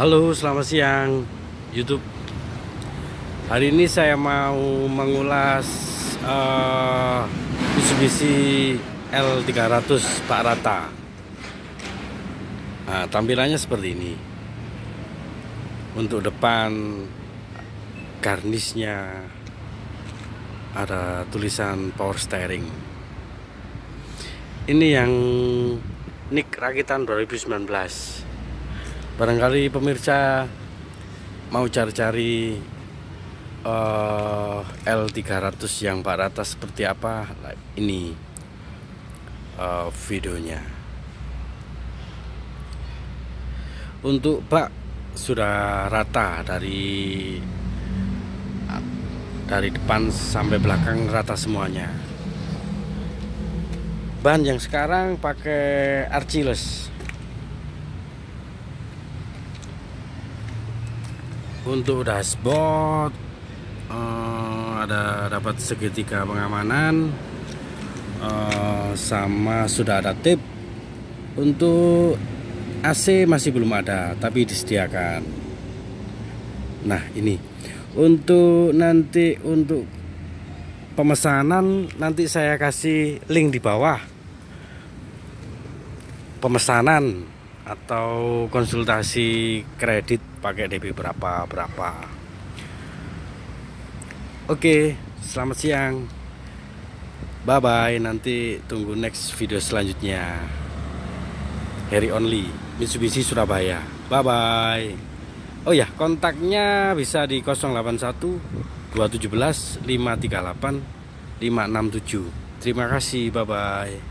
Halo, selamat siang YouTube. Hari ini saya mau mengulas uh, Mitsubishi L300 Pak Rata. Nah, tampilannya seperti ini. Untuk depan garnisnya ada tulisan power steering. Ini yang Nick rakitan 2019 barangkali pemirsa mau cari-cari uh, L300 yang Pak Rata seperti apa ini uh, videonya. Untuk Pak sudah rata dari dari depan sampai belakang rata semuanya. Ban yang sekarang pakai Archiles untuk dashboard uh, ada dapat segitiga pengamanan uh, sama sudah ada tip. Untuk AC masih belum ada tapi disediakan. Nah ini. Untuk nanti untuk pemesanan nanti saya kasih link di bawah. Pemesanan atau konsultasi kredit pakai DP berapa berapa Oke selamat siang. Bye bye nanti tunggu next video selanjutnya. Harry Only Mitsubishi Surabaya. Bye bye Oh ya kontaknya bisa di 081 217 538 567 Terima kasih bye bye